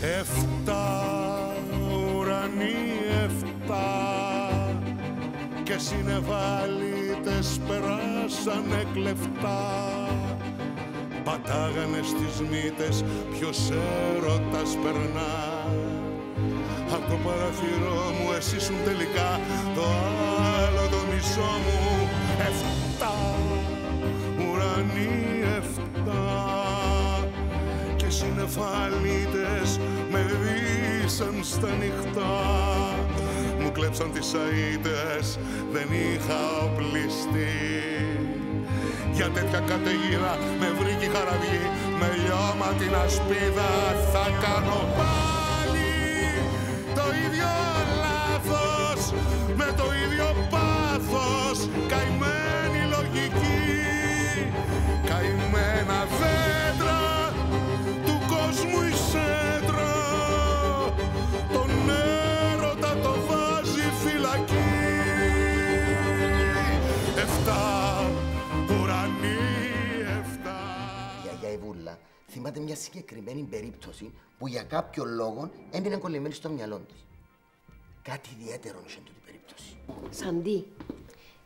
Εφτά ουρανοί εφτά και συνεβάλιτες περάσανε κλεφτά. Πατάγανε στις μύτες ποιος έρωτας περνά. Απ' το παραθυρό μου εσύ ήσουν τελικά το άλλο το μισό μου. Εφτά συνεφαλίτες με δύσαν στα νυχτά. Μου κλέψαν τις αίτες δεν είχα οπλιστεί. Για τέτοια καταιγίδα με βρήκε η χαραυγή με λιώμα την ασπίδα θα κάνω πάλι το ίδιο λάθος. Με το ίδιο Γιαγιά Ιβούλα θυμάται μια συγκεκριμένη περίπτωση που για κάποιο λόγο έμεινε κολλημένη στο μυαλό τη. Κάτι ιδιαίτερο είχε τούτη περίπτωση. Σαν τι.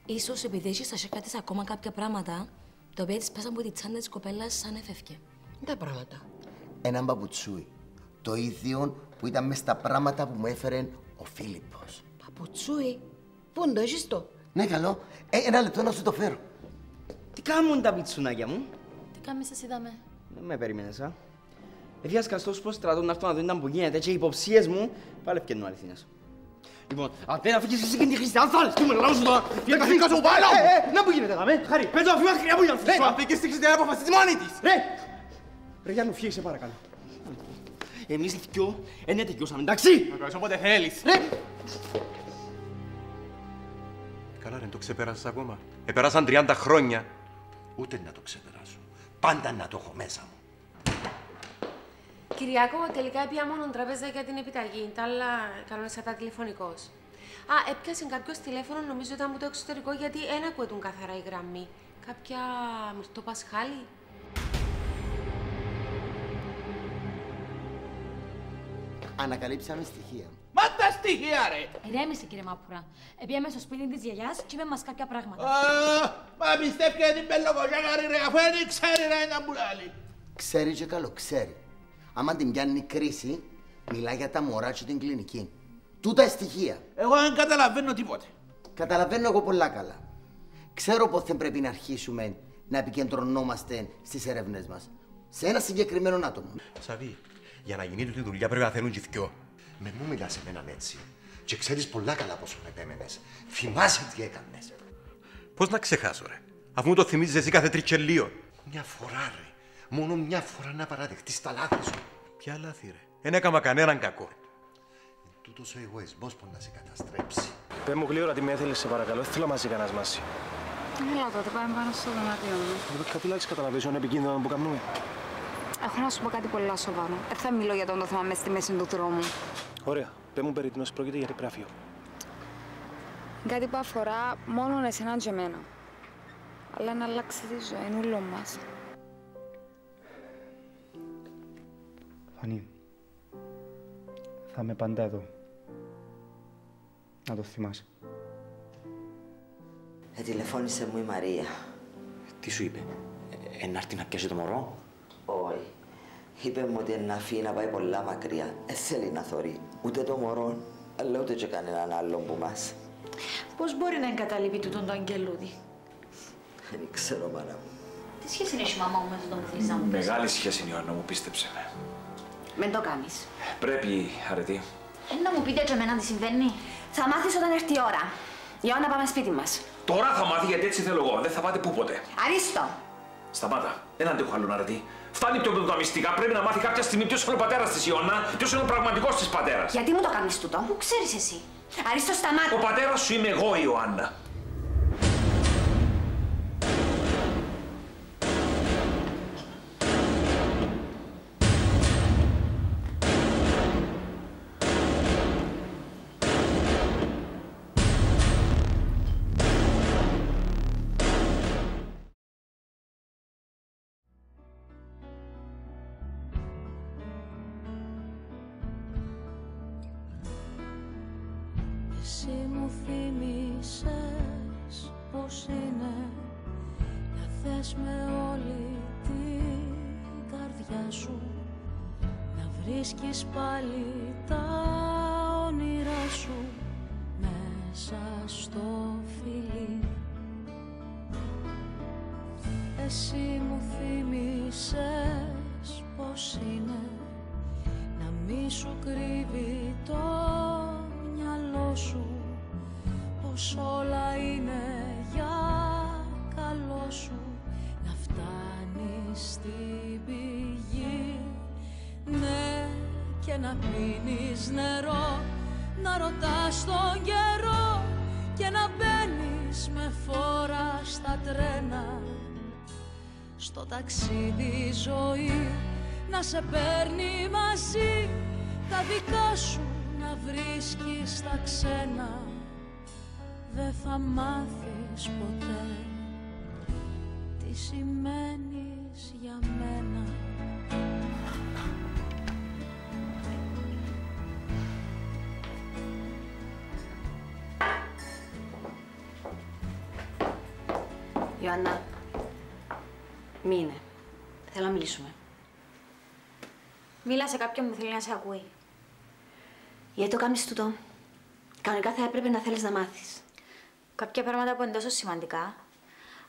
Ίσως επειδή έχεις στα σέρκα της ακόμα κάποια πράγματα, τα οποία της πέσαν από τη τσάντα της κοπέλας σαν έφευκε. Τα πράγματα. Έναν παπουτσούι. Το ίδιο που ήταν μες στα πράγματα που μου έφερε ο Φίλιππος. Παπουτσούι. Πού είναι το έχεις το; Ναι, καλό. Ε, ένα λεπτό να σου το φέρω. Τι κάνουν τα πιτσουνάκια μου; Τι κάνουμε σας είδαμε. Δεν με περίμενες, α. Εδιάσκαστος πως στρατούν να έρθουν να δουν ήταν που γίνεται και οι υποψίες μου πάλι ευκαινούν αληθινές. Λοιπόν, αν δεν αφήγεις εσύ και την Χριστιαν, θα λες, τι μου λαλάω σου τώρα. Φύγε καθήκα σου, βάλω! Ε, ε, να που γίνεται, δάμε. Χάρη, πέτω αφήμα χρειά μου για να φύγω. Αφήκες τη Χριστιανά αποφασίσει μόνη της. Ρε! Ρε Γιάννου, φύγε σε παρακαλώ. Εμείς οι δυο, είναι τελειώσαμε, εντάξει. Να κάνεις όποτε θέλεις. Ρε! Καλά, δεν το ξεπέρασα ακόμα. Επέρασαν 30 χρόνια. Ούτε να το ξεπεράσω. Πάντα να το έχω μέσα μου. Κυριακό, τελικά έπια μόνο τραπέζα για την επιταγή. Τα άλλα κανόνισα τα τηλεφωνικός. Α, έπιασε κάποιος τηλέφωνο, νομίζω ήταν από το εξωτερικό, γιατί δεν ακούγεται καθαρά η γραμμή. Κάποια μυρτό πασχάλη. Ανακαλύψαμε στοιχεία. Μα τα στοιχεία ρε! Ηρέμησε κύριε Μάπουρα. Επίαμε στο σπίτι της γιαγιάς και είπε μας κάποια πράγματα. Α, Μα πιστεύει ότι την πελοκογιάκαρη ρε, αφού δεν ξέρει ρε ένα μπουράλι. Ξέρει και καλό, ξέρει. Άμα την πιάνει κρίση, μιλά για τα μωρά και την κλινική. Τούτα στοιχεία. Εγώ δεν καταλαβαίνω τίποτε. Καταλαβαίνω εγώ πολλά καλά. Ξέρω πώς δεν πρέπει να αρχίσουμε να επικεντρωνόμαστε στις έρευνες μας. Σε ένα συγκεκριμένο άτομο. Σαβί, για να γίνει τούτη δουλειά πρέπει να θέλουν και δυο. Με μου μιλάς εμέναν έτσι. Και ξέρεις πολλά καλά πόσο με επέμενες. Θυμάσαι τι έκανες. Πώς να ξεχάσω, ρε; Αφού μου το θυμίζεις εσύ κάθε τριτσελίο. Μια φορά ρε. Μόνο μια φορά να παραδεχτείς τα λάθη σου. Ποια λάθη, ρε; Δεν έκαμα κανέναν κακό. Τούτος ο εγωισμός που να σε καταστρέψει. Πες μου γλύωρα τι με έθελες, σε παρακαλώ. Δεν θέλω μαζί κανένας μαζί. Έλα τότε, πάμε πάνω στο δωμάτιο μου. Ρεβέκα, τουλάχιστον καταλαβαίνεις ότι είναι επικίνδυνο που κάνουμε. Έχω να σου πω κάτι πολύ σοβαρό. Δεν θα μιλώ για τον το θέμα μέσα στη μέση του δρόμου. Ωραία. Πες μου περί τίνος πρόκειται για ρεπράφιο. Κάτι που αφορά μόνο εσένα και εμένα. Αλλά να αλλάξει τη ζωή όλων μας. Φανή, θα είμαι πάντα εδώ. Να το θυμάσαι. Ε, τηλεφώνησε μου η Μαρία. Τι σου είπε, ε, να έρθει να πιάσει το μωρό; Όχι. Είπε μου ότι να φύγει να πάει πολλά μακριά. Δεν θέλει να θωρεί ούτε το μωρό, αλλά ούτε και κανέναν άλλον που μας. Πώς μπορεί να εγκαταλείπει τούτον το αγγελούδι. Δεν ξέρω, μάνα μου. Τι σχέση είναι η μαμά μου με τον που θέλεις να μου πεις; Μεγάλη σχέση είναι η Ιωάννα μου, πίστεψε με. Μεν το κάνεις. Πρέπει, αρετή. Ε, να μου πείτε και εμένα τι συμβαίνει. Θα μάθεις όταν έρθει η ώρα. Για να πάμε σπίτι μας. Τώρα θα μάθει γιατί έτσι θέλω εγώ. Δεν θα πάτε πού ποτέ. Αρίστο! Σταμάτα. Δεν αντέχω άλλο αρετή. Φτάνει πιο με τα μυστικά. Πρέπει να μάθει κάποια στιγμή ποιος είναι ο πατέρας της Ιωάννα, ποιος είναι ο πραγματικός της πατέρας. Γιατί μου το κάνεις τούτο. Πού ξέρεις εσύ. Αρίστο, σταμάτα. Ο πατέρας σου είμαι εγώ, Ιωάννα. Τα όνειρά σου μέσα στο φιλί. Εσύ μου θύμισες πως είναι να μη σου κρύβει το μυαλό σου πως όλα είναι για καλό σου να φτάνεις στην πηγή και να πίνεις νερό να ρωτάς τον καιρό και να μπαίνεις με φόρα στα τρένα. Στο ταξίδι η ζωή να σε παίρνει μαζί τα δικά σου να βρίσκεις στα ξένα. Δεν θα μάθεις ποτέ τι σημαίνεις για μένα Ιωάννα, μείνε. Θέλω να μιλήσουμε. Μίλα σε κάποιον που θέλει να σε ακούει. Γιατί το κάνεις τούτο; Κανονικά θα έπρεπε να θέλεις να μάθεις. Κάποια πράγματα που είναι τόσο σημαντικά,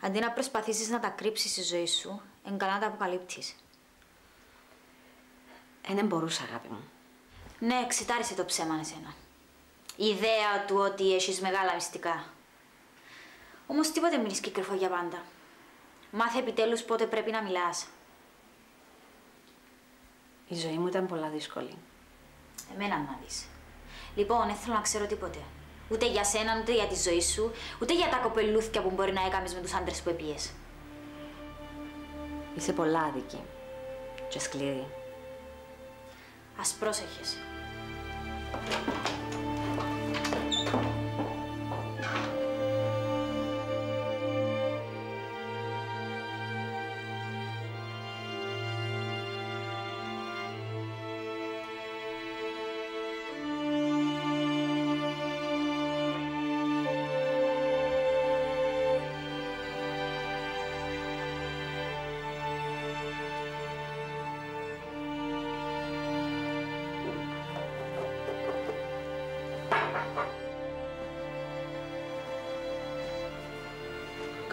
αντί να προσπαθήσεις να τα κρύψεις στη ζωή σου, είναι καλά να τα αποκαλύπτεις. Ε, δεν μπορούσα, αγάπη μου. Ναι, εξητάρισε το ψέμα εσένα. Η ιδέα του ότι έχεις μεγάλα μυστικά. Όμως τίποτε μην είναι κρυφό για πάντα. Μάθε επιτέλους πότε πρέπει να μιλάς. Η ζωή μου ήταν πολλά δύσκολη. Εμένα να δεις. Λοιπόν, δεν θέλω να ξέρω τίποτε. Ούτε για σένα, ούτε για τη ζωή σου, ούτε για τα κοπελούθια που μπορεί να έκαμες με τους άντρες που επίες. Είσαι πολλά άδικη και σκληρή. Ας πρόσεχες.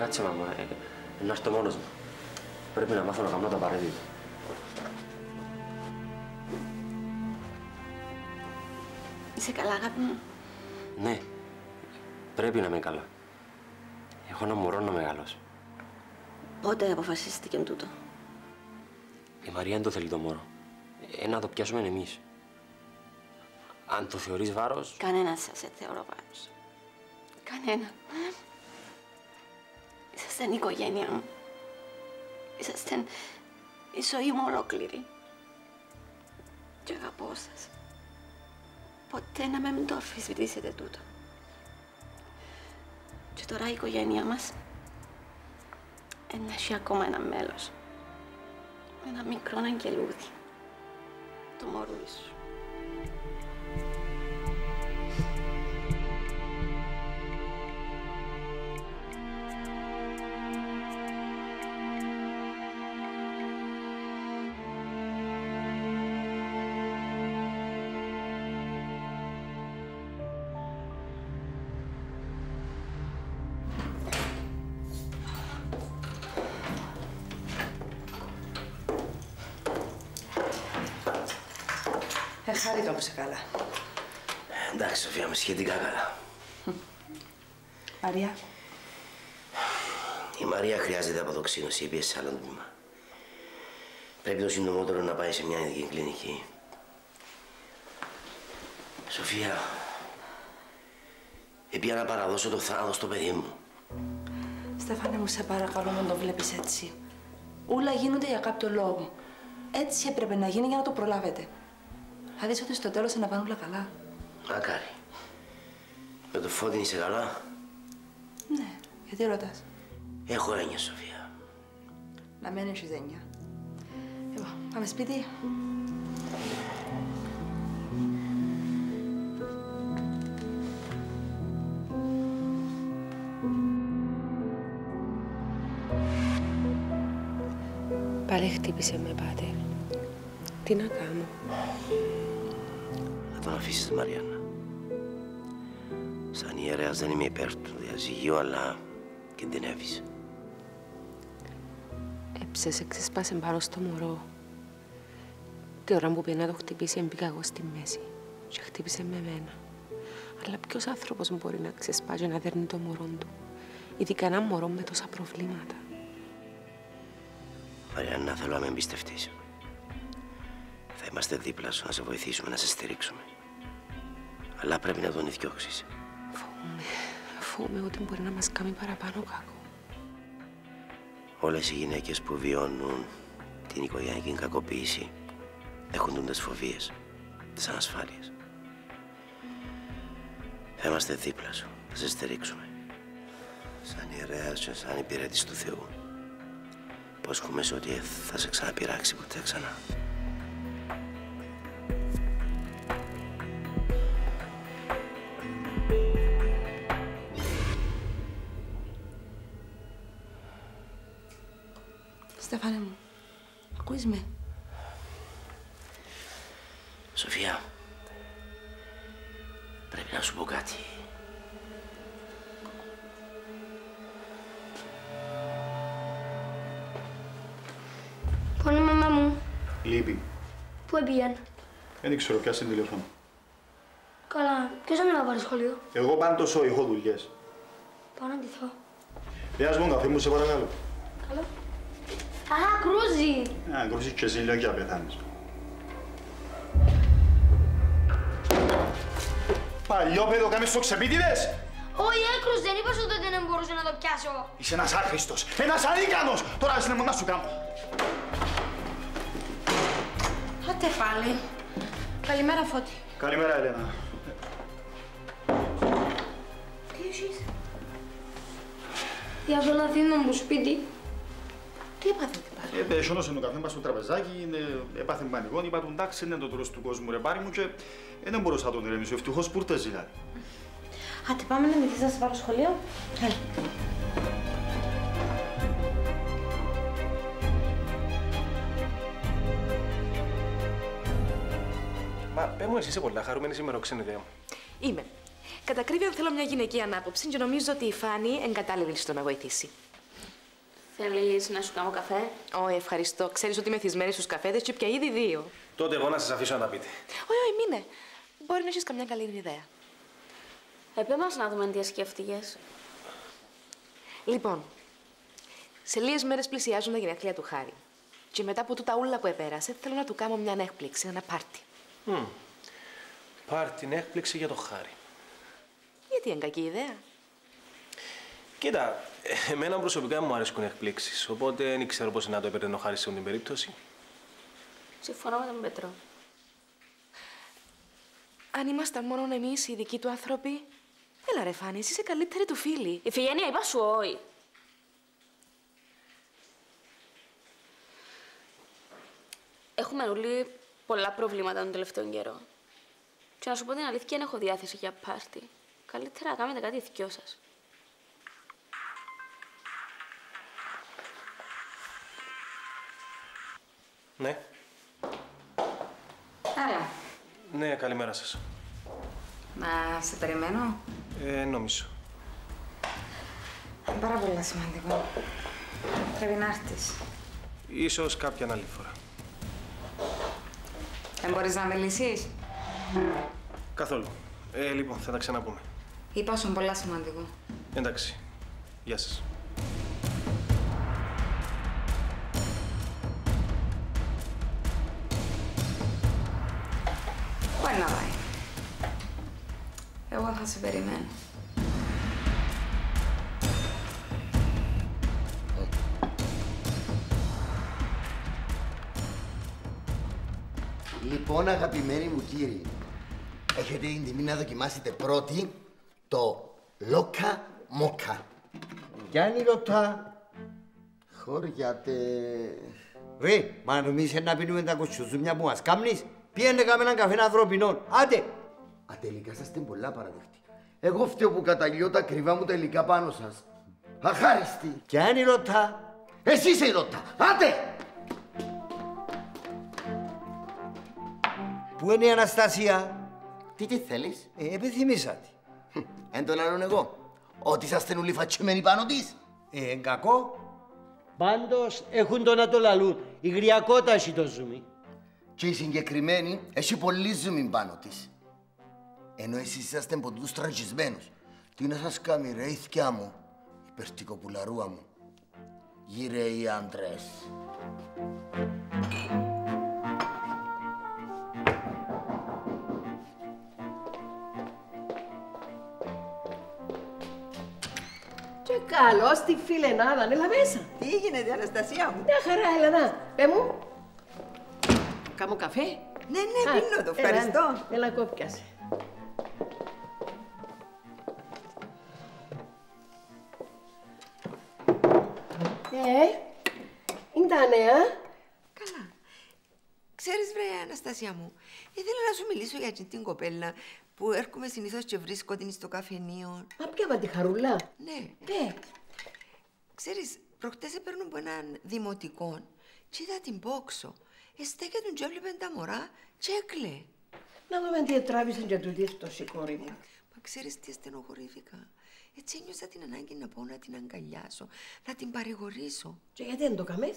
Κάτσε, μαμά. Ε, να έρθω μόνος μου. Πρέπει να μάθω να κάνω το απαραίτητο. Είσαι καλά, αγάπη μου; Ναι. Πρέπει να είμαι καλά. Έχω ένα μωρό να μεγαλώσω. Πότε αποφασίστηκε τούτο; Η Μαρία δεν το θέλει το μωρό. Ε, να το πιάσουμε εμείς. Αν το θεωρείς βάρος... Κανένας σας δεν θεωρώ βάρος. Κανένα. Είσαστε η οικογένεια μου. Είσαστε η ζωή μου ολόκληρη. Και αγαπώ σας. Ποτέ να με μην το αφισβητήσετε τούτο. Και τώρα η οικογένεια μας έχει ακόμα ένα μέλος. Ένα μικρό αγγελούδι. Το μωρούλι σου. Ε, χάρηκα που είσαι καλά. Εντάξει, Σοφία, είμαι σχετικά καλά. Μαρία, Η Μαρία χρειάζεται αποδοξίνωση, η σε άλλο τμήμα. Πρέπει το συντομότερο να πάει σε μια ειδική κλινική. Σοφία, έπια να παραδώσω το θάνατο στο παιδί μου. Στέφανε μου, σε παρακαλώ, μην το βλέπεις έτσι. Όλα γίνονται για κάποιο λόγο. Έτσι έπρεπε να γίνει για να το προλάβετε. Θα δεις ότι στο τέλος θα να πάνε όλα καλά. Μακάρι. Με το Φώτιν είσαι καλά; Ναι. Γιατί ρωτάς; Έχω έννοια, Σοφία. Να μην έχεις έννοια. Εγώ, πάμε σπίτι. Πάλι με πάτε. Τι να κάνω; Να τον αφήσεις, Μαριάννα. Σαν ιερέας δεν είμαι υπέρ του διαζυγίου, αλλά κινδυνεύεις. Έψεσε, ξεσπάσε πάνω στο μωρό. Τη ώρα που πήγε να το χτυπήσει, έμπηκα εγώ στη μέση. Και χτύπησε με μένα. Αλλά ποιος άνθρωπος μπορεί να ξεσπάσει να δέρνει το μωρό του. Ειδικά ένα μωρό με τόσα προβλήματα; Μαριάννα, θέλω να με εμπιστευτείς. Θα είμαστε δίπλα σου να σε βοηθήσουμε, να σε στηρίξουμε. Αλλά πρέπει να τον ιδιώξεις. Φοβούμαι. Φοβούμαι ότι μπορεί να μας κάνει παραπάνω κακό. Όλες οι γυναίκες που βιώνουν την οικογενειακή κακοποίηση έχουν τις φοβίες, τις ανασφάλειες. Θα είμαστε δίπλα σου, θα σε στηρίξουμε. Σαν ιερέας και σαν υπηρέτης του Θεού. Υπόσχομαι σε ότι θα σε ξαναπειράξει ποτέ ξανά. Δεν ξέρω, πιάσε τηλέφωνο. Καλά, ποιος θα με να πάρεις σχολείο. Εγώ πάντως όχι, έχω δουλειές. Πάω να ντυθώ. Πιάσ' μου καφέ μου, σε παρακαλώ. Καλό. Α, κρούζει. Α, κρούσεις και εσύ λίγο και να πεθάνεις. Παλιό παιδό, κάνεις το ξεπίτιδες. Όχι, έκρουζε, δεν είπες ότι δεν μπορούσα να το πιάσω. Είσαι ένας άχρηστος, ένας ανίκανος. Τώρα δεν είναι να σου κάνω. Άτε πάλι. Καλημέρα, Φώτη. Καλημέρα, Ελένα. Τι έχεις. Για τον Αθήνα μου σπίτι. Τι έπαθε, τι πάλι. Ε, σώνωσε το καφέ μας στο τραπεζάκι, ε, έπαθε πανικό, είπα του εντάξει, είναι το τέλος του κόσμου ρε πάρει μου και ε, δεν μπορούσα να τον ηρεμήσω, ευτυχώς που ήρθες δηλαδή. Άτε πάμε να μυθείς να σε πάρω σχολείο. Έλα. Μου, εσύ είσαι πολλά χαρούμενη σήμερα, ξενιδέα μου. Είμαι. Κατά ακρίβεια θέλω μια γυναική ανάποψη και νομίζω ότι η Φάνη εγκατάλληλη στο να βοηθήσει. Θέλεις να σου κάνω καφέ; Ω, ευχαριστώ. Ξέρεις ότι είμαι θυσμένη στους καφέδες και πια ήδη δύο. Τότε εγώ να σας αφήσω να τα πείτε. Όχι, όχι, μείνε. Μπορεί να έχεις καμιά καλή ιδέα. Επέ μας να δούμε τι σκέφτηκες. Λοιπόν, σε λίγες μέρες πλησιάζουν τα γενέθλια του Χάρη. Και μετά από τούτα ούλα που επέρασε, θέλω να του κάνω μια έκπληξη, ένα πάρτι. Μμ. Πάρ την έκπληξη για το χάρη. Γιατί είναι κακή ιδέα; Κοίτα, ε, εμένα προσωπικά μου αρέσκουν οι εκπλήξεις. Οπότε δεν ξέρω πώς να το έπαιρνε ο Χάρης σε αυτήν την περίπτωση. Συμφωνώ με τον Πέτρο. Αν ήμασταν μόνο εμείς οι δικοί του άνθρωποι. Έλα, ρε Φάνη, εσύ είσαι καλύτερη του φίλη. Ιφηγένεια, είπα σου όχι. Έχουμε όλοι πολλά προβλήματα τον τελευταίο καιρό. Και να σου πω την αλήθεια, δεν έχω διάθεση για πάρτι. Καλύτερα να κάνετε κάτι δυο σας. Ναι. Άρα, Ναι, καλημέρα σας. να σε περιμένω. Ε, νομίζω. Είναι πάρα πολύ σημαντικό. Πρέπει να έρθεις. Ίσως κάποια άλλη φορά. Δεν μπορείς να μιλήσεις; Καθόλου. Ε, λοιπόν, θα τα ξαναπούμε. Είπα σου είναι πολλά σημαντικό. Εντάξει. Γεια σας. Πάει να πάει. Εγώ θα σε περιμένω. Λοιπόν, αγαπημένοι μου κύριοι, έχετε την τιμή να δοκιμάσετε πρώτη το Λόκα Μόκα. Γιάννη Λόκα, χωριάτε. Ρε, μα νομίζεις να πίνουμε τα κοτσουζούμια που μας κάμνεις; Πήγαινε κάμε έναν καφέ ανθρώπινο. Άντε. Α, τελικά σας την πολλά παραδεχτή. Εγώ φταίω που καταγγείλω τα κρυβά μου τελικά πάνω σας. Αχάριστη. Και αν ρωτά. Εσύ είσαι η ρωτά. Άντε. Πού είναι η Αναστασία; Τι τι θέλεις; Ε, επιθυμήσατε. Εν το λαλούν εγώ. Ότι είσαστε όλοι φατσιμένοι πάνω της. Ε, εν κακό. Πάντως έχουν το να το λαλούν. Η γριακότα έχει το ζουμί. Και η συγκεκριμένη έχει πολύ ζουμί πάνω της. Ενώ εσείς είσαστε από τους τραγισμένους. Τι να σας κάνει ρε η θκιά μου, η περτικοπουλαρούα μου. Γυραίοι άντρες. Και καλώς τη φιλενάδα, έλα μέσα. Τι γίνεται, Αναστασία μου. Μια χαρά, Έλενα. Πέ μου. Κάμω καφέ; Ναι, ναι, πίνω το, ευχαριστώ. Έλα, έλα κόπιασε. Ε, είναι τα νέα. Καλά. Ξέρεις, βρε, Αναστασία μου, ήθελα να σου μιλήσω για την κοπέλα που έρχομαι συνήθως και βρίσκω την στο καφενείο. Μα ποια τη χαρούλα. Ναι. Ε. Ξέρεις, προχτές έπαιρνω από έναν δημοτικό και είδα την πόξο. Εστέκε τον και έβλεπε τα μωρά και έκλε. Να δούμε τι τράβησε για τούτη αυτό η κόρη μου. Μα ξέρεις τι στενοχωρήθηκα. Έτσι ένιωσα την ανάγκη να πω να την αγκαλιάσω, να την παρηγορήσω. Και γιατί δεν το καμές.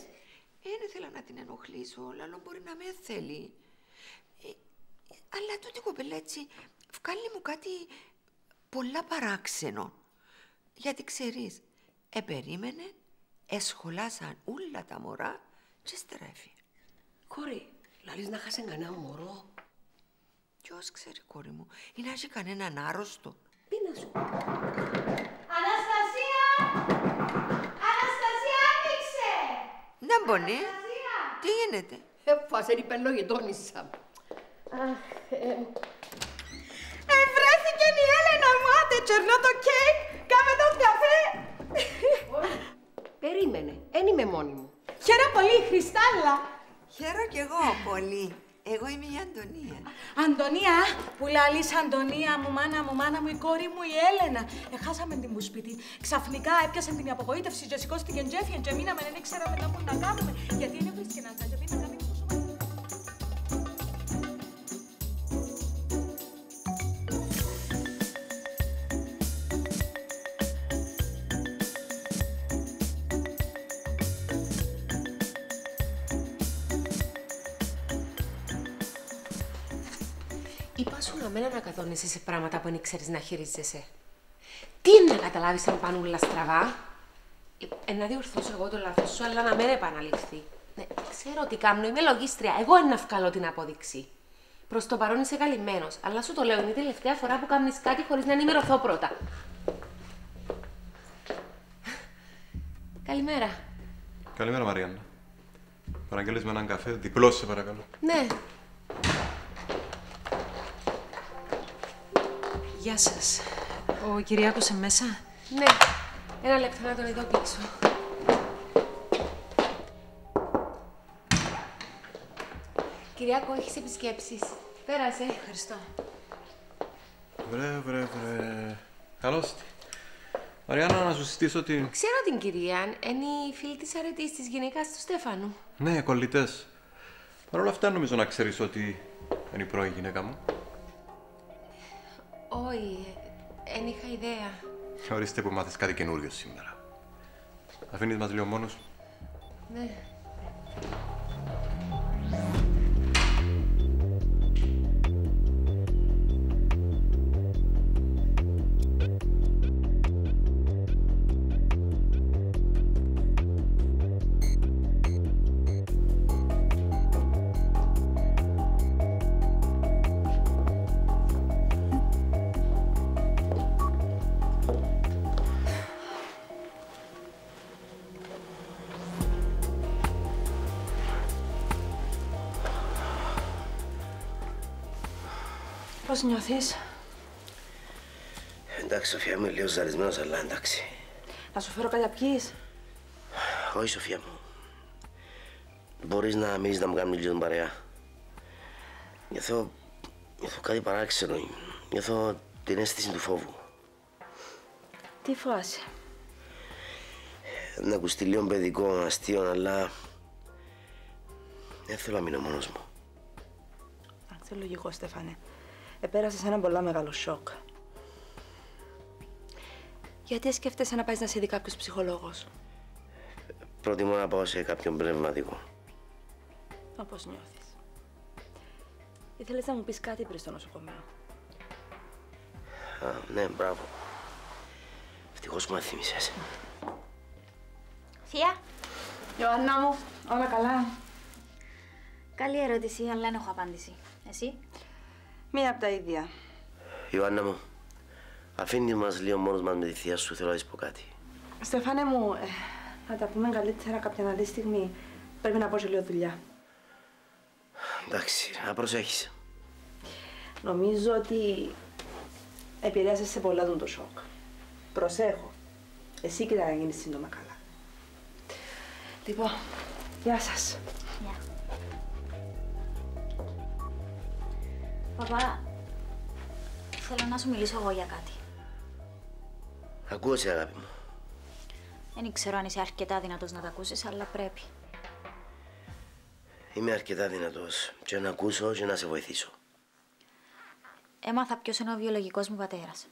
Ε, δεν ήθελα να την ενοχλήσω, αλλά μπορεί να με θέλει. Ε, αλλά τούτη η κοπέλα έτσι βγάλει μου κάτι πολλά παράξενο. Γιατί ξέρεις, επερίμενε, εσχολάσαν όλα τα μωρά και στερέφει. Κόρη, λαλείς να χάσει κανένα μωρό. Ποιος ξέρει, κόρη μου, ή να έχει κανέναν άρρωστο. Πίνα σου. Αναστασία! Αναστασία, άνοιξε! Να μπονέ. Τι γίνεται; Έφασε η πελογετόνισσα. Αχ, τσερνώ το κέικ, κάμε τον καφέ. περίμενε, δεν είμαι μόνη μου. Χαίρομαι πολύ, Χριστάλλα. Χαίρομαι κι εγώ πολύ. Εγώ είμαι η Αντωνία. Αντωνία, που λαλείς Αντωνία μου, μάνα μου, μάνα μου, η κόρη μου η Έλενα. Εχάσαμε την που σπίτι. Ξαφνικά έπιασε την απογοήτευση και σηκώστηκε και έφυγε και μείναμε, δεν ξέραμε τι να κάνουμε. Γιατί δεν βρίσκει να κάνει, να κάνει τόσο Είπα σου να μην ανακατώνεσαι σε πράγματα που δεν ξέρεις να χειρίζεσαι. Τι να καταλάβεις αν πάνε όλα στραβά; Ε, να διορθώσω εγώ το λάθος σου, αλλά να μην επαναληφθεί. Ναι, ξέρω τι κάνω, είμαι λογίστρια. Εγώ είναι να βγάλω την απόδειξη. Προς το παρόν είσαι καλυμμένος, αλλά σου το λέω, είναι η τελευταία φορά που κάνεις κάτι χωρίς να ενημερωθώ πρώτα. Καλημέρα. Καλημέρα, Μαριάννα. Παραγγέλεις με έναν καφέ, διπλό σε παρακαλώ. Ναι, Γεια σας. Ο Κυριάκος είναι μέσα. ναι. Ένα λεπτό να τον ειδοποιήσω. Κυριάκο, έχεις επισκέψεις. Πέρασε. Ευχαριστώ. Βρε, βρε, βρε. Καλώς τη. Μαριάννα, να σου συστήσω ότι... Ξέρω την κυρία, είναι η φίλη της αρετής της γυναίκας του Στέφανου. Ναι, κολλητές. Παρ' όλα αυτά νομίζω να ξέρεις ότι είναι η πρώην γυναίκα μου. Όχι, δεν είχα ιδέα. Ορίστε που μάθες κάτι καινούριο σήμερα. Αφήνεις μας λίγο μόνος; Ναι. Πώς νιώθεις; Εντάξει, Σοφία μου, λίγο ζαλισμένος, αλλά εντάξει. Να σου φέρω κάτι να πιείς; Όχι, Σοφία μου. Μπορείς να μείνεις να μου κάνεις λίγο παρέα. Νιώθω... Νιώθω κάτι παράξενο. Νιώθω την αίσθηση του φόβου. Τι φοβάσαι; Να ακουστεί λίγο παιδικό, αστείο, αλλά... Δεν θέλω να μείνω μόνος μου. Είσαι λογικό, Στέφανε. Επέρασε ένα πολλά μεγάλο σοκ. Γιατί σκέφτεσαι να πάεις να σε δει κάποιος ψυχολόγος, Προτιμώ να πάω σε κάποιον πνευματικό. όπως νιώθεις. Ήθελες να μου πεις κάτι πριν στο νοσοκομείο; Α, ναι, μπράβο. Ευτυχώς που με θύμισες. Θεία, Ιωάννα μου, όλα καλά; καλή ερώτηση, αλλά δεν έχω απάντηση. Εσύ; Μία από τα ίδια. Ιωάννα μου, αφήνεις μας λίγο μόνος μας με τη θεία σου, θέλω να της πω κάτι. Στεφάνε μου, ε, να τα πούμε καλύτερα κάποια άλλη στιγμή. Πρέπει να πω σε λίγο δουλειά. Εντάξει, να προσέχεις. Νομίζω ότι επηρέασες σε πολλά τον το σοκ. Προσέχω. Εσύ κοίτα να γίνεις σύντομα καλά. Λοιπόν, γεια σας. Παπά, θέλω να σου μιλήσω εγώ για κάτι. Ακούω σε αγάπη μου. Δεν ξέρω αν είσαι αρκετά δυνατός να τα ακούσεις, αλλά πρέπει. Είμαι αρκετά δυνατός και να ακούσω και να σε βοηθήσω. Έμαθα ποιος είναι ο βιολογικός μου πατέρας.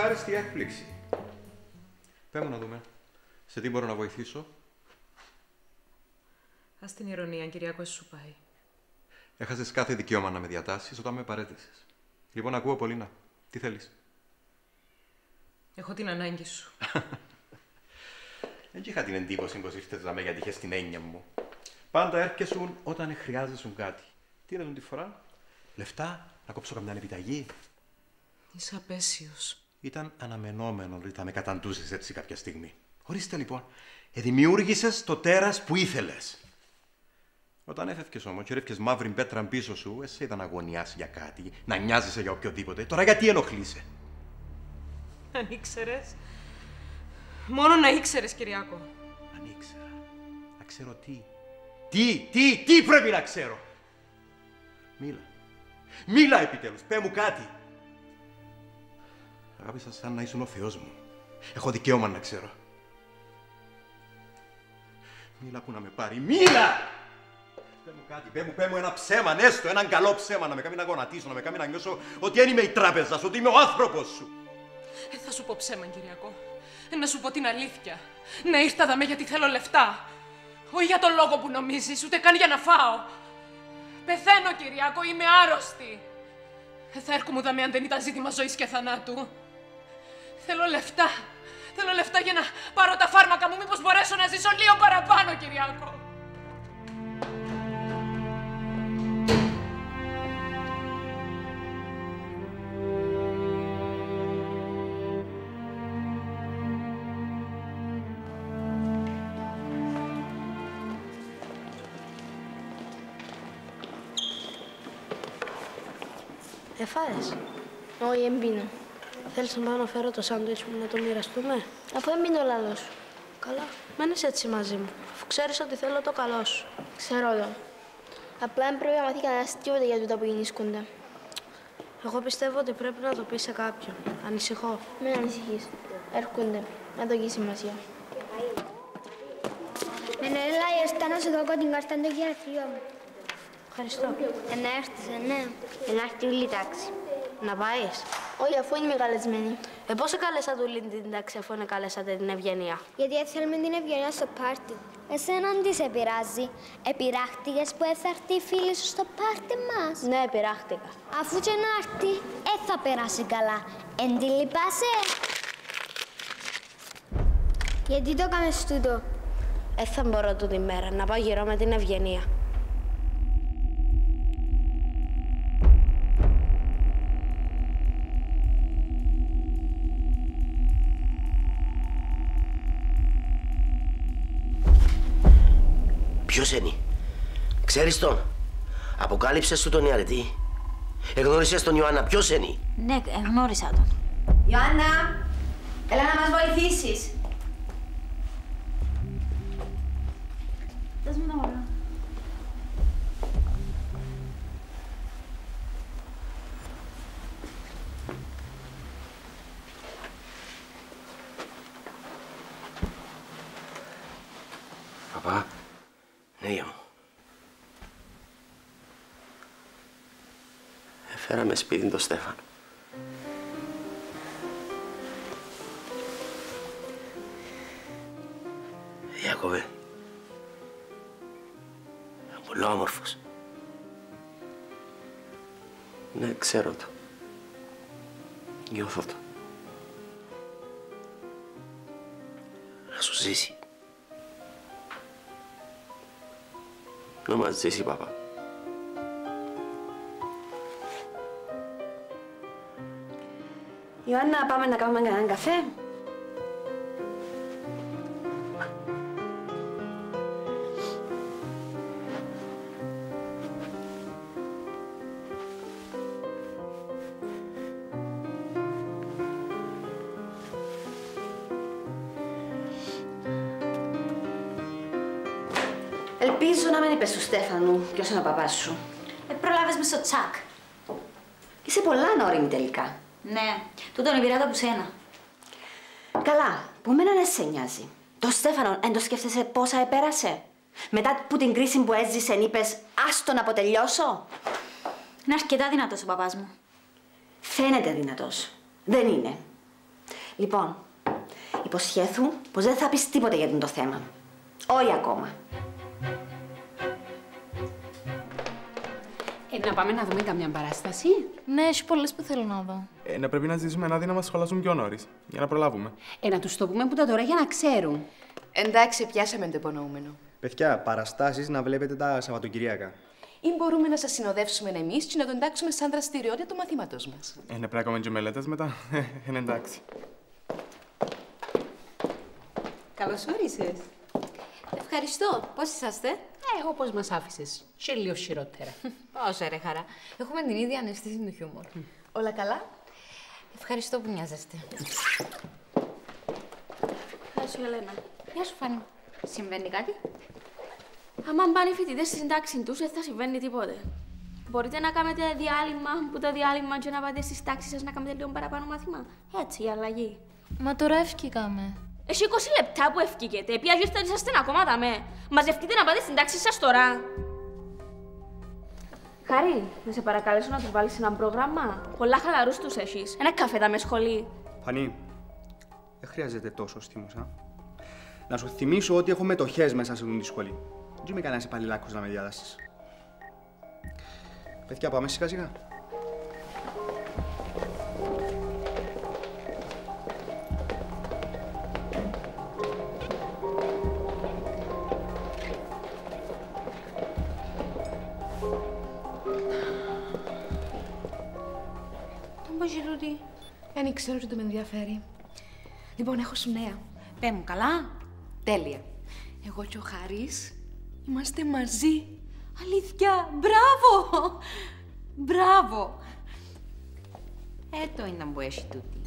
Ευχάριστη έκπληξη. Πες μου να δούμε. Σε τι μπορώ να βοηθήσω; Ας την ηρωνία, Κυριακό, εσύ σου πάει. Έχασες κάθε δικαίωμα να με διατάσεις όταν με παρέτησες. Λοιπόν, ακούω, Πολίνα. Τι θέλεις; Έχω την ανάγκη σου. Δεν είχα την εντύπωση πως ήρθες να με γιατί είχε την έννοια μου. Πάντα έρχεσαι όταν χρειάζεσαι κάτι. Τι είδατε τη φορά; Λεφτά, να κόψω καμιά επιταγή; Είσαι απέσιος. Ήταν αναμενόμενο ότι θα με καταντούσε έτσι κάποια στιγμή. Ορίστε λοιπόν, δημιούργησε το τέρας που ήθελες. Όταν έφευκε όμως και ρίφκες μαύρη πέτρα πίσω σου, εσύ ήταν αγωνιάσει για κάτι, να νοιάζεσαι για οποιοδήποτε. Τώρα γιατί ενοχλείσαι; Αν ήξερες. Μόνο να ήξερες, Κυριακό. Αν ήξερα. Να ξέρω τι. Τι, τι, τι πρέπει να ξέρω; Μίλα. Μίλα επιτέλους, πέ μου κάτι. Αγάπησα σαν να ήσουν ο Θεός μου. Έχω δικαίωμα να ξέρω. Μίλα που να με πάρει. Μίλα! Πέ μου κάτι, πέ μου, πέ μου ένα ψέμα, έστω, έναν καλό ψέμα, να με κάνει να γονατίσω, να με κάνει να νιώσω ότι δεν είμαι η τράπεζα σου, ότι είμαι ο άνθρωπος σου. Ε, θα σου πω ψέμα, Κυριακό. Ε, να σου πω την αλήθεια. Να ήρθα δαμέ γιατί θέλω λεφτά. Όχι για τον λόγο που νομίζεις, ούτε καν για να φάω. Πεθαίνω, Κυριακό, είμαι άρρωστη. Ε, θα έρχομαι δαμέ αν δεν ήταν ζήτημα ζωής και θανάτου. Θέλω λεφτά. Θέλω λεφτά για να πάρω τα φάρμακα μου. Μήπως μπορέσω να ζήσω λίγο παραπάνω, Κυριάκο. ¿Te Όχι, No. Θέλεις να πάω να φέρω το σάντουιτς μου να το μοιραστούμε; Αφού εμπίνω λαλό σου. Καλά, μένεις έτσι μαζί μου. Αφού ξέρεις ότι θέλω το καλό σου. Ξέρω το. Απλά δεν πρέπει να μάθει κανένας τίποτα για τούτα που γεννήσκονται. Εγώ πιστεύω ότι πρέπει να το πεις σε κάποιον. Ανησυχώ. Μην ανησυχείς. Έρχονται. Με το έχει σημασία. Μενέλα, ήρθα να σου δω την κάρτα του γραφείο μου. Ευχαριστώ. Ε, να έρθεις, ε, ναι. Ε, να έρθει όλη η τάξη. Να πάεις. Όχι, αφού είναι καλεσμένη. Ε, πώς σε κάλεσα του όλη την τάξη αφού είναι καλέσατε την Ευγενία; Γιατί έτσι θέλουμε την ευγενία στο πάρτι. Εσέναν τι σε πειράζει. Επειράχτηκες που θα έρθει η φίλη σου στο πάρτι μας. Ναι, πειράχτηκα. Αφού και να έρθει, ε, θα περάσει καλά. Εν τη λυπάσαι. Γιατί το έκαμες τούτο; Ε, θα μπορώ τούτη μέρα να πάω γύρω με την Ευγενία. Ποιος είναι. Ξέρεις τον; Αποκάλυψες σου τον η αρετή. Εγνώρισες τον Ιωάννα. Ποιος είναι; Ναι, γνώρισα τον. Ιωάννα, έλα να μας βοηθήσεις. Δες μου τα Έφεραμε σπίτι τον Στέφανο. Ιάκωβε. Είναι πολύ όμορφος. Ναι, ξέρω το. Νιώθω το. Να σου ζήσει. Να μας ζήσει, παπά. Ιωάννα, πάμε να κάνουμε έναν καφέ. Ελπίζω να μην είπες του Στέφανου ποιος είναι ο παπάς σου. Ε, προλάβες μες στο τσακ. Είσαι πολλά νόριμη τελικά. Ναι, τούτον η πειράτα που σένα. Καλά, που μένα δεν σε νοιάζει. Το Στέφανο, εν το σκέφτεσαι πόσα επέρασε; Μετά που την κρίση που έζησε, είπες άστο να αποτελειώσω. Είναι αρκετά δυνατός ο παπάς μου. Φαίνεται δυνατός. Δεν είναι. Λοιπόν, υποσχέθου πως δεν θα πεις τίποτα για το θέμα. Όχι ακόμα. Ε, να πάμε να δούμε καμιά παράσταση. Ναι, έχει πολλές που θέλω να δω. Ε, να πρέπει να ζητήσουμε ένα να μα σχολάσουν πιο νωρίς, για να προλάβουμε. Ε, να τους το πούμε που τα τώρα για να ξέρουν. Εντάξει, πιάσαμε το υπονοούμενο. Παιδιά, παραστάσεις να βλέπετε τα Σαββατοκυριακά. Ή μπορούμε να σας συνοδεύσουμε εμείς και να το εντάξουμε σαν δραστηριότητα του μαθήματο μας. Ε, να πρέπει να κάνουμε και μελέτες μετά. Ε, είναι εντάξει. Καλώς όρισες. Ευχαριστώ. Πώς είσαστε, Ε, όπω μας άφησες. Και λίγο χειρότερα. Πόσο ρε χαρά. Έχουμε την ίδια αναισθήση του χιούμορ. Όλα καλά; Ευχαριστώ που μοιάζεστε. Γεια σου, Ελένα. Γεια σου, Φάνη. Συμβαίνει κάτι; Άμα πάνε οι φοιτητές στην τάξη τους, δεν θα συμβαίνει τίποτε. Μπορείτε να κάνετε διάλειμμα που το διάλειμμα και να πάτε στι τάξει σας να κάνετε λίγο παραπάνω μάθημα. Έτσι, η αλλαγή. Μα τώρα ευκήκαμε. Έχει 20 λεπτά που ευκήκετε. Επειδή αγιώστε ότι είσαστε ακόμα δαμέ. Μαζευτείτε να πάτε στην τάξη σας τώρα. Χάρη, να σε παρακαλέσω να τους βάλεις ένα πρόγραμμα. Πολλά χαλαρούς τους έχεις. Ένα καφέ τα με σχολή. Φανή, δεν χρειάζεται τόσο στήμους, α. Να σου θυμίσω ότι έχω μετοχές μέσα σε αυτή τη σχολή. Δεν είμαι κανένας υπαλληλάκος να με διάδασεις. Παιδιά, πάμε σιγά σιγά. Τον Παγιλούτη. Δεν ξέρω ότι το με ενδιαφέρει. Λοιπόν, έχω σου νέα. Πέ μου, καλά; Τέλεια. Εγώ και ο Χαρής είμαστε μαζί. Αλήθεια. Μπράβο. Μπράβο. Ε, το είναι που έχει τούτη.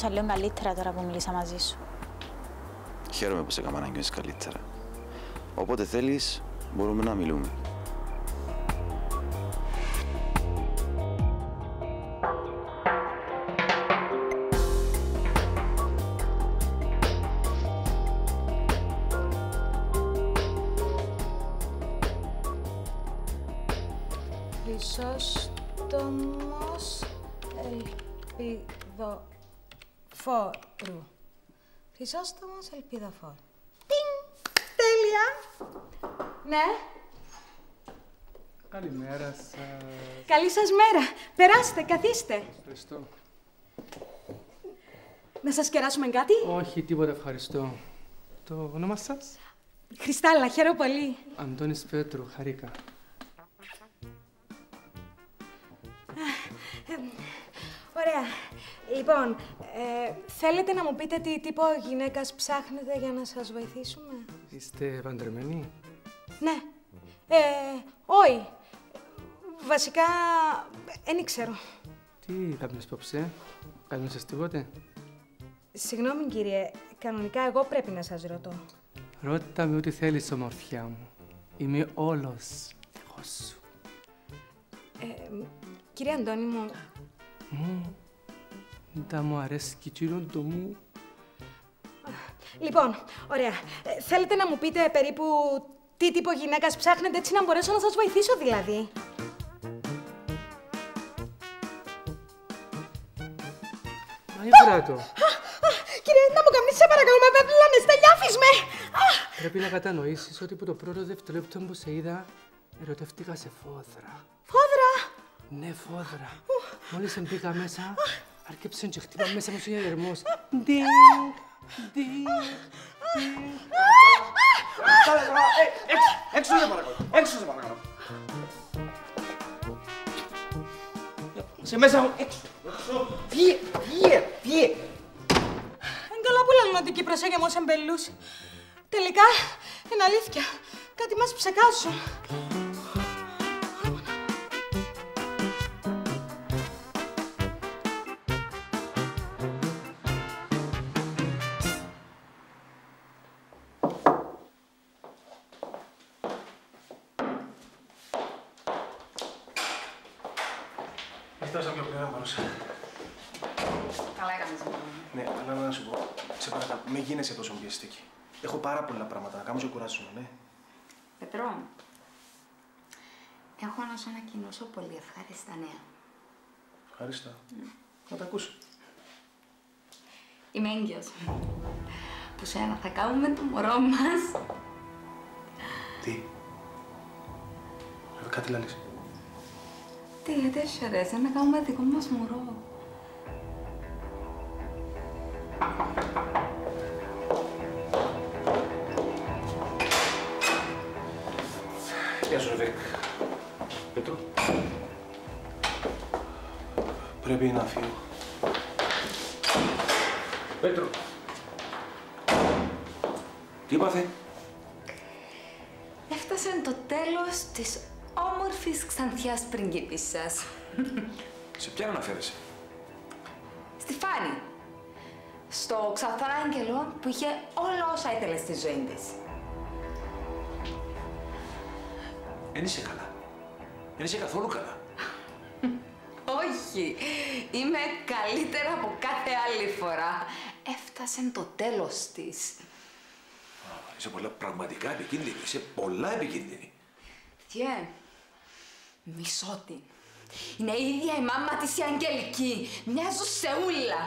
Νιώσα λίγο καλύτερα τώρα που μίλησα μαζί σου. Χαίρομαι που σε έκανα να νιώσεις καλύτερα. Όποτε θέλεις, μπορούμε να μιλούμε. Χρυσόστομος ελπιδοφόρου. Τιν! Τέλεια! Ναι, Καλημέρα σας. καλή σας μέρα. Περάστε, καθίστε. Ευχαριστώ. Να σας κεράσουμε κάτι; Όχι, τίποτα ευχαριστώ. Το όνομα σας; Χριστάλλα, χαίρομαι πολύ. Αντώνης Πέτρου, χαρήκα. Ε, Ωραία. Λοιπόν, ε, θέλετε να μου πείτε τι τύπο γυναίκας ψάχνετε για να σας βοηθήσουμε; Είστε παντρεμένοι; Ναι. Ε, όχι. Βασικά, δεν ξέρω. Τι κάποιος υπόψε, κάνεις σας τίποτε; Συγγνώμη κύριε, κανονικά εγώ πρέπει να σας ρωτώ. Ρώτα με ό,τι θέλεις, ομορφιά μου. Είμαι όλος δικός σου. Ε, κύριε Αντώνη μου, Μου, τα μου αρέσει και εκείνο το μου. λοιπόν, ωραία. Ε, θέλετε να μου πείτε περίπου τι τύπο γυναίκας ψάχνετε έτσι να μπορέσω να σας βοηθήσω δηλαδή; Μα η βράτο. Κύριε, να μου καμνείς, σε παρακαλώ, με πέπλανε, στελιάφεις με. Α, Πρέπει να κατανοήσεις ότι από το πρώτο δευτερόλεπτο που σε είδα, ερωτεύτηκα σε φόδρα. Φόδρα; Ναι, φόδρα. Μόλις μπήκα μέσα, άρκεψε και χτύπα μέσα μου ο διαδερμός. Ντιν, ντιν, Έξω σε παρακαλώ. Έξω σε παρακαλώ. Σε μέσα μου. Έξω. Έξω. Φύγε. Φύγε. Φύγε. Εν καλά που λένε ότι η Κύπρος έγινε ως εμπελούς. Τελικά, είναι αλήθεια. Κάτι μας ψεκάσουν. Να κάνω και κουράζομαι, ναι. Πετρό, έχω να σου ανακοινώσω πολύ ευχάριστα νέα. Ευχαριστώ. Να τα ακούσω. Είμαι έγκυος. Που σένα θα κάνουμε το μωρό μας. Τι; Ε, κάτι λάλης. Τι, γιατί έχει αρέσει να κάνουμε δικό μας μωρό; Πρέπει να φύγω. Πέτρο. Τι είπαθε. Έφτασε το τέλος της όμορφης ξανθιάς πριγκίπισσας. Σε ποιον αναφέρεσαι. Στη Φάνη. Στο ξαθρά άγγελο που είχε όλα όσα ήθελε στη ζωή της. Δεν είσαι καλά. Δεν είσαι καθόλου καλά. Όχι, είμαι καλύτερα από κάθε άλλη φορά. Έφτασε το τέλος της. Είσαι πολλά πραγματικά επικίνδυνη. Είσαι πολλά επικίνδυνη. Τι ε, μισώ την. Είναι η ίδια η μάμα της η Αγγελική. Μοιάζουν σε ούλα.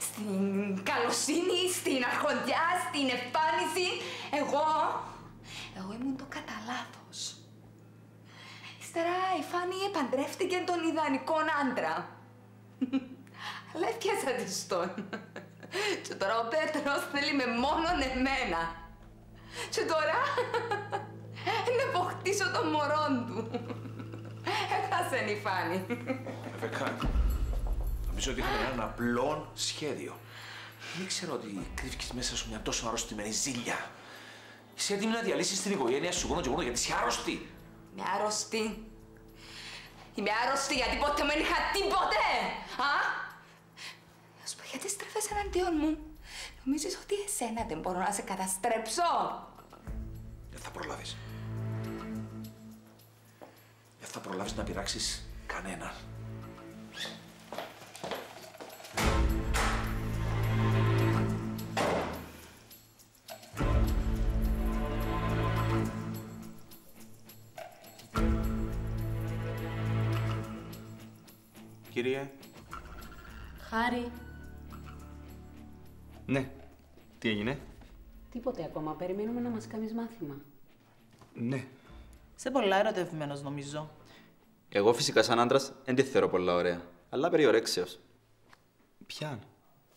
Στην καλοσύνη, στην αρχοντιά, στην εμφάνιση. Εγώ, εγώ ήμουν το κατά λάθος. Ύστερα η Φάνη παντρεύτηκε τον ιδανικό άντρα. Αλλά έφτιασα της τον. Και τώρα ο Πέτρος θέλει με μόνον εμένα. Και τώρα να αποκτήσω το μωρό του. Έχασε η Φάνη. Ρεβεκά, νομίζω ότι είχαμε έναν απλό σχέδιο. Δεν ήξερα ότι κρύβηκες μέσα σου μια τόσο αρρωστημένη ζήλια. Είσαι έτοιμη να διαλύσεις την οικογένεια σου μόνο και μόνο γιατί είσαι άρρωστη. Είμαι άρρωστη. Είμαι άρρωστη γιατί ποτέ δεν είχα τίποτε. Α; Να σου πω γιατί στρέφεσαι εναντίον μου; Νομίζεις ότι εσένα δεν μπορώ να σε καταστρέψω; Δεν θα προλάβεις. Δεν θα προλάβεις να πειράξεις κανέναν. Κύριε, Χάρη, Ναι. Τι έγινε; τίποτε ακόμα. Περιμένουμε να μας κάνεις μάθημα. Ναι. Σε πολλά ερωτευμένος νομίζω. Εγώ φυσικά σαν άντρας δεν τη θεωρώ πολλά ωραία. Αλλά περιορέξεως. Ποιαν.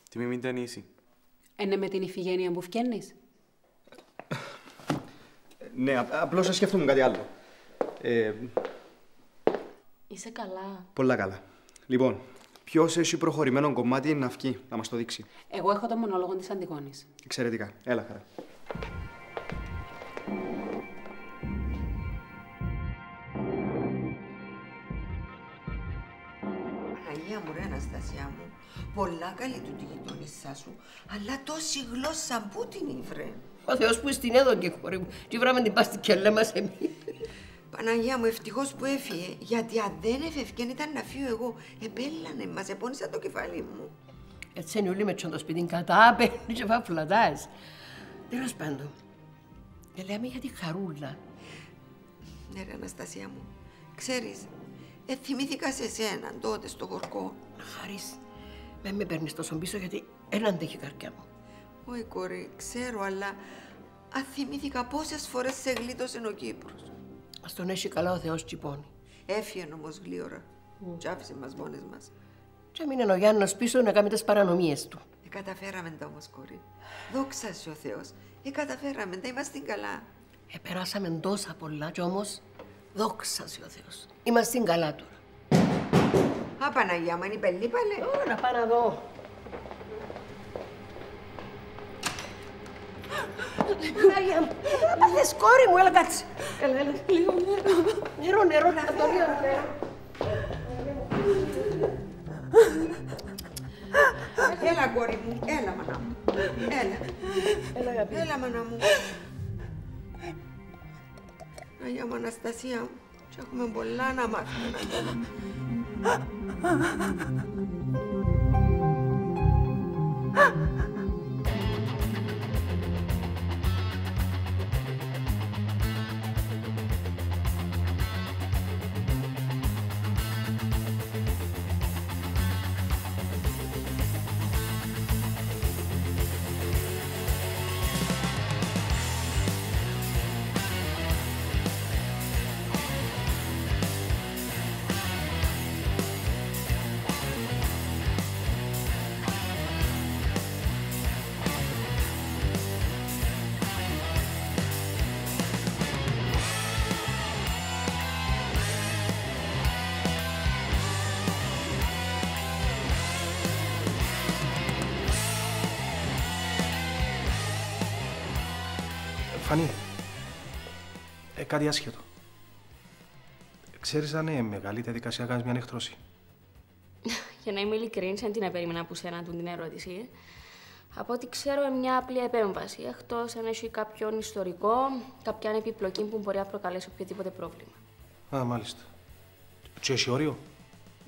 Τι μη μην ταινίσει. Είναι με την ηφηγένεια που φκένεις. Ναι, απ- απλώς θα σκέφτομαι κάτι άλλο. Ε, Είσαι καλά. πολλά καλά. Λοιπόν, ποιος έχει προχωρημένο κομμάτι να βγει, να μας το δείξει; Εγώ έχω το μονόλογο της Αντιγόνης. Εξαιρετικά. Έλα, χαρά. Παναγία μου, ρε Αναστασία μου, πολλά καλή του τη γειτονίσσα σου, αλλά τόση γλώσσα πού την ήβρε; Ο Θεός που στην έδωκε, κόρη μου. Τι βράμε την πάστη και λέμε μας εμείς. Παναγία μου, ευτυχώς που έφυγε, γιατί αν δεν έφευγε ήταν να φύγω εγώ. Επέλανε μας, επώνυσα το κεφάλι μου. Έτσι είναι όλοι με τσον το σπίτι κατά, παίρνει και φαφλατάς. Τέλος πάντων, και λέμε για τη χαρούλα. Ναι ρε Αναστασία μου, ξέρεις, ε, θυμήθηκα σε σένα τότε στο χορκό. Χάρης, με με παίρνεις τόσο πίσω γιατί δεν αντέχει η καρδιά μου. Όχι κόρη, ξέρω, αλλά αν θυμήθηκα πόσες φορές σε γλίτωσε ο Κύπρος. Ας τον έχει καλά ο Θεός τσιπώνει. Έφυγε όμως γλίωρα. Κι άφησε μας μόνες μας. Και μείνει ο Γιάννος πίσω να κάνει τις παρανομίες του. Ε, καταφέραμε τα όμως, κόρη. Δόξα σου ο Θεός. Ε, καταφέραμε τα, είμαστε καλά. Επεράσαμε τόσα πολλά κι όμως δόξα σε ο Θεός. Είμαστε καλά τώρα. Α, Παναγία μου, είναι η πελή πάλι. Ωρα, πάω να δω. Παναγία μου, να πάθες κόρη μου, έλα κάτσε. Έλα, έλα, λίγο νερό. Νερό, νερό, Αντωνία, νερό. Έλα, κόρη μου, έλα, μανά μου. Έλα. Έλα, αγαπητή. Έλα, μανά μου. Αγία μου, Αναστασία μου. Και έχουμε πολλά να μάθουμε ακόμα. Φανή, κάτι άσχετο. Ξέρεις αν είναι μεγάλη διαδικασία να κάνεις μια νύχτρωση. Για να είμαι ειλικρινής, δεν την περίμενα από σένα του την ερώτηση. Από ό,τι ξέρω, είναι μια απλή επέμβαση. Εκτός αν έχει κάποιον ιστορικό, κάποια επιπλοκή που μπορεί να προκαλέσει οποιοδήποτε πρόβλημα. Α, μάλιστα. Και έχει όριο;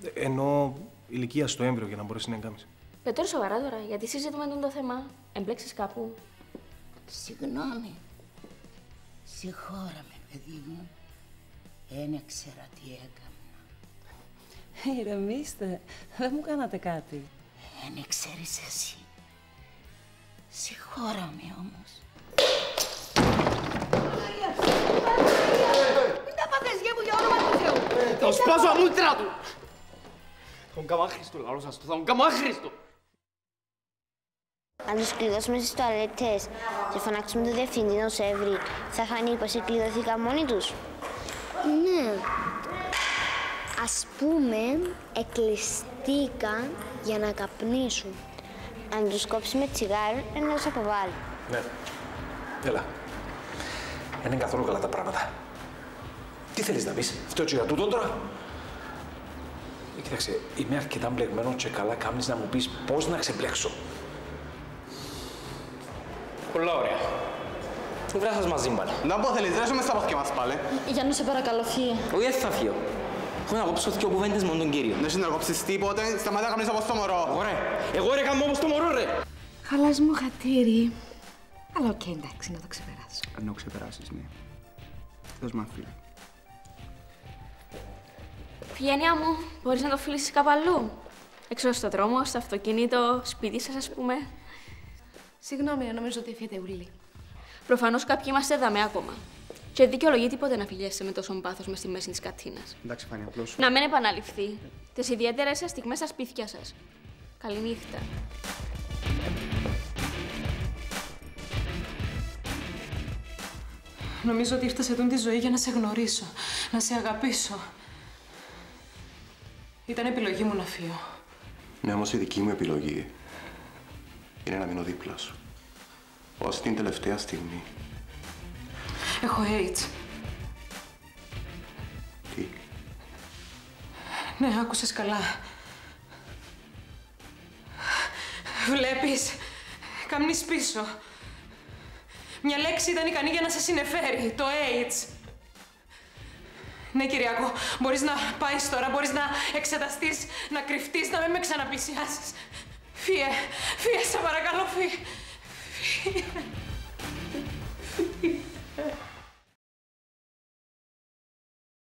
Ε, Ενώ ηλικία στο έμβριο για να μπορέσεις να εγκάμεις. Πετώ σοβαρά τώρα, γιατί συζητούμε τον το θέμα. Εμπλέξεις κάπου; Συγγνώμη. Συγχώρα με, παιδί μου. Δεν ήξερα τι έκανα. Ηρεμήστε. Δεν μου κάνατε κάτι. Δεν ξέρεις εσύ. Συγχώρα με όμως. Μην τα πάθες γε μου για όνομα του Θεού. Θα σπάσω αμούτρα του! Θα τον κάνω άχρηστο, λαλό σας, θα τον κάνω άχρηστο! Αν τους κλειδώσουμε στις τουαλέτες και φωνάξουμε τον διευθυντή να τους έβρει, θα φανεί πως εκκλειδωθήκαν μόνοι τους. Ναι. Ας πούμε, εκκλειστήκαν για να καπνίσουν. Αν τους κόψουμε τσιγάρο, να τους αποβάλει. Ναι. Έλα. Δεν είναι καθόλου καλά τα πράγματα. Τι θέλεις να πεις, φταίω και για τούτο τώρα. Ε, κοίταξε, είμαι αρκετά μπλεγμένος και καλά κάμνεις να μου πεις πώς να ξεμπλέξω. Πολλά ωραία. Βρήκα σας μαζί πάλι. Να πω θέλεις, ρε, μες στα ποθήκια μας πάλι. Γιάννου, σε παρακαλώ, φύγε. Όχι, δεν θα φύγω; Έχω να κόψω δυο κουβέντες με τον κύριο. Δεν να κόψεις τίποτε, σταματά να κάνεις όπως το μωρό. Ωραία. Εγώ ρε κάνω όπως το μωρό ρε. Χαλάς μου χατήρι. Αλλά οκ, εντάξει, να το ξεπεράσω. Αν το ξεπεράσεις, ναι. Δώσ' μου ένα φίλο. Φιγένια μου, μπορείς να το φιλήσεις κάπου αλλού; Έξω στο δρόμο, στο αυτοκίνητο, σπίτι σας, ας πούμε. Συγγνώμη, νομίζω ότι έφυγε ουλή. Προφανώς κάποιοι είμαστε δαμέ ακόμα. Και δικαιολογεί τίποτε να φιλιέσαι με τόσο πάθος μες στη μέση της κατσίνας. Εντάξει, Φάνη, απλώς... Να μην επαναληφθεί. Τις ιδιαίτερες σας στιγμές στα σπίτια σας. Καληνύχτα. Νομίζω ότι ήρθα σε αυτήν τη ζωή για να σε γνωρίσω, να σε αγαπήσω. Ήταν επιλογή μου να φύγω. Ναι, όμως η δική μου επιλογή είναι να μείνω δίπλα σου. Ως την τελευταία στιγμή. Έχω AIDS. Τι; Ναι, άκουσες καλά. Βλέπεις, καμνείς πίσω. Μια λέξη ήταν ικανή για να σε συνεφέρει, το AIDS. Ναι, Κυριακό, μπορείς να πάεις τώρα, μπορείς να εξεταστείς, να κρυφτείς, να μην με ξαναπλησιάσεις. Φύε, φύε, σε παρακαλώ, φύε. Φύε.